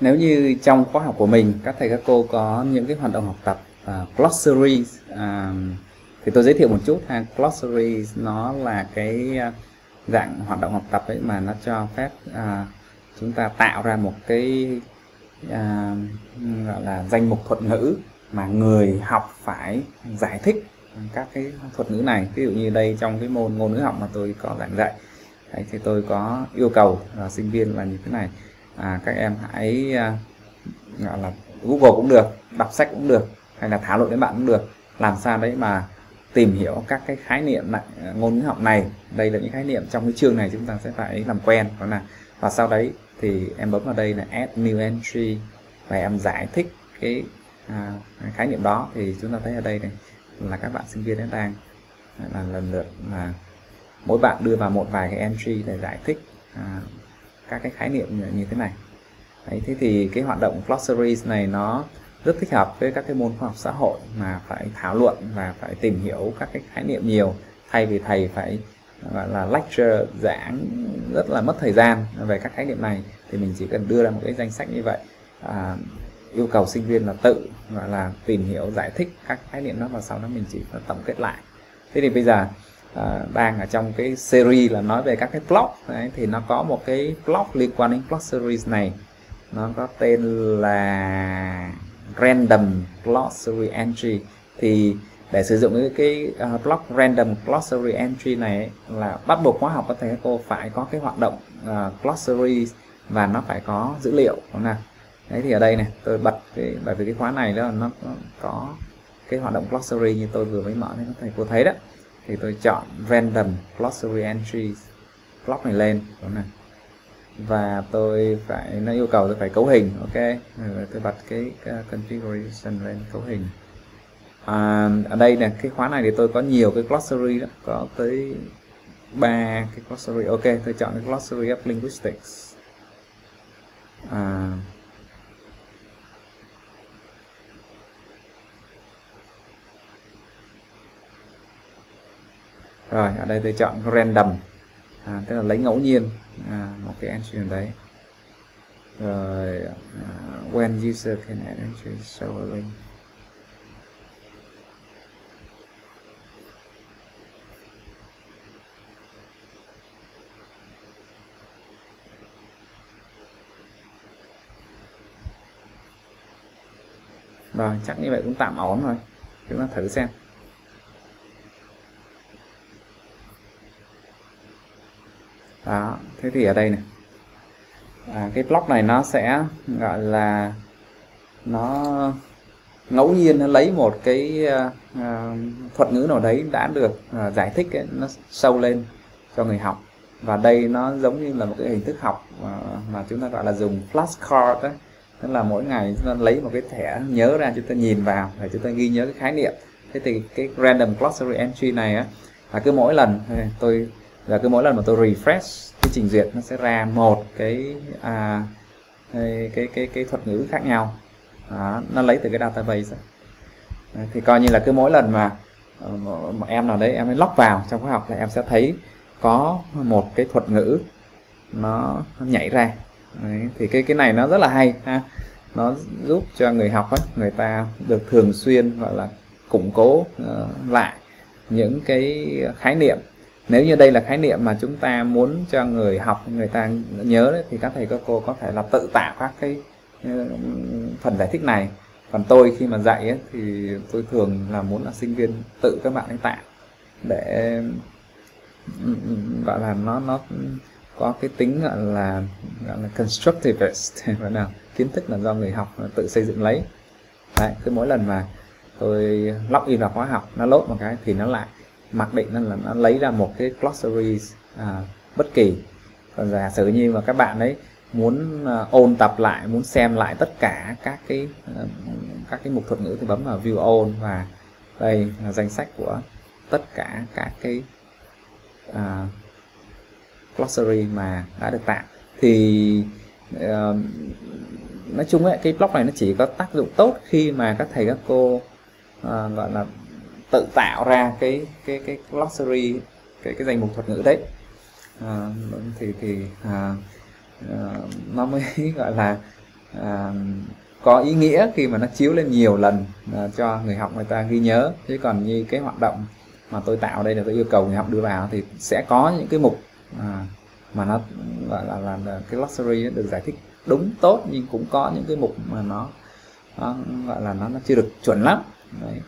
nếu như trong khóa học của mình các thầy các cô có những cái hoạt động học tập à, uh, glossary uh, à, thì tôi giới thiệu một chút ha. Glossary nó là cái à, dạng hoạt động học tập ấy mà nó cho phép uh, chúng ta tạo ra một cái uh, gọi là danh mục thuật ngữ mà người học phải giải thích các cái thuật ngữ này. Ví dụ như đây trong cái môn ngôn ngữ học mà tôi có giảng dạy. Đấy, thì tôi có yêu cầu uh, sinh viên là như thế này à, các em hãy à, gọi là Google cũng được đọc sách cũng được hay là thảo luận với bạn cũng được. Làm sao đấy mà tìm hiểu các cái khái niệm này, à, ngôn ngữ học này. Đây là những khái niệm trong cái chương này chúng ta sẽ phải làm quen. Đó là và sau đấy thì em bấm vào đây là add new entry và em giải thích cái à, khái niệm đó. Thì chúng ta thấy ở đây này là các bạn sinh viên đang à, là lần lượt là mỗi bạn đưa vào một vài cái entry để giải thích à, các cái khái niệm như, thế này. Đấy, thế thì cái hoạt động glossaries này nó rất thích hợp với các cái môn khoa học xã hội mà phải thảo luận và phải tìm hiểu các cái khái niệm nhiều thay vì thầy phải gọi là lecture giảng rất là mất thời gian về các khái niệm này. Thì mình chỉ cần đưa ra một cái danh sách như vậy à, yêu cầu sinh viên là tự gọi là tìm hiểu giải thích các khái niệm đó và sau đó mình chỉ tổng kết lại. Thế thì bây giờ Ờ, đang ở trong cái series là nói về các cái blog đấy, thì nó có một cái blog liên quan đến blog series này. Nó có tên là random glossary entry. Thì để sử dụng cái, cái ờ, uh, block random glossary entry này ấy, là bắt buộc khóa học các thầy các cô phải có cái hoạt động ờ, uh, glossary và nó phải có dữ liệu đúng không nào? Đấy thì ở đây này tôi bật cái bởi vì cái khóa này đó nó, nó có cái hoạt động glossary như tôi vừa mới mở nên các thầy cô thấy đó thì tôi chọn random glossary entries. Block này lên đúng này và tôi phải nó yêu cầu tôi phải cấu hình ok? Tôi bật cái, cái configuration lên cấu hình. À, ở đây nè cái khóa này thì tôi có nhiều cái glossary đó có tới ba cái glossary. Ok tôi chọn cái glossary of linguistics. À, rồi ở đây tôi chọn random. À, tức là lấy ngẫu nhiên à, một cái entry đấy. Rồi uh, when user can add entry show a link rồi chắc như vậy cũng tạm ổn rồi. Chúng ta thử xem. Đó thế thì ở đây này. À, cái block này nó sẽ gọi là nó ngẫu nhiên nó lấy một cái uh, thuật ngữ nào đấy đã được uh, giải thích ấy, nó sâu lên cho người học. Và đây nó giống như là một cái hình thức học uh, mà chúng ta gọi là dùng flashcard đấy tức là mỗi ngày chúng ta lấy một cái thẻ nhớ ra chúng ta nhìn vào để chúng ta ghi nhớ cái khái niệm. Thế thì cái random glossary entry này á là cứ mỗi lần tôi là cứ mỗi lần mà tôi refresh cái trình duyệt nó sẽ ra một cái à, cái, cái cái cái thuật ngữ khác nhau. Đó, nó lấy từ cái database đó. thì coi như là cứ mỗi lần mà ờ, một em nào đấy em ấy log vào trong khóa học là em sẽ thấy có một cái thuật ngữ nó, nó nhảy ra. Đấy, thì cái cái này nó rất là hay ha. Nó giúp cho người học ấy, người ta được thường xuyên gọi là củng cố uh, lại những cái khái niệm nếu như đây là khái niệm mà chúng ta muốn cho người học người ta nhớ đấy, thì các thầy các cô có thể là tự tạo các cái ờ, phần giải thích này. Còn tôi khi mà dạy ấy, thì tôi thường là muốn là sinh viên tự các bạn ấy tạo để ừ, ừ, gọi là nó nó có cái tính gọi là gọi là constructivist gọi nào kiến thức là do người học tự xây dựng lấy. Đấy cứ mỗi lần mà tôi login vào khóa học nó lốt một cái thì nó lại mặc định là nó lấy ra một cái glossary à, bất kỳ. Còn giả sử như mà các bạn ấy muốn à, ôn tập lại muốn xem lại tất cả các cái à, các cái mục thuật ngữ thì bấm vào view ôn và đây là danh sách của tất cả các cái à, glossary mà đã được tạo. Thì uh, nói chung ấy cái blog này nó chỉ có tác dụng tốt khi mà các thầy các cô uh, gọi là tự tạo ra cái cái cái glossary cái cái danh mục thuật ngữ đấy. À, thì thì à, à, nó mới gọi là à, có ý nghĩa khi mà nó chiếu lên nhiều lần à, cho người học người ta ghi nhớ. Chứ còn như cái hoạt động mà tôi tạo đây là tôi yêu cầu người học đưa vào thì sẽ có những cái mục à, mà nó gọi là, là, là cái luxury được giải thích đúng tốt nhưng cũng có những cái mục mà nó, nó gọi là nó, nó chưa được chuẩn lắm. Đấy.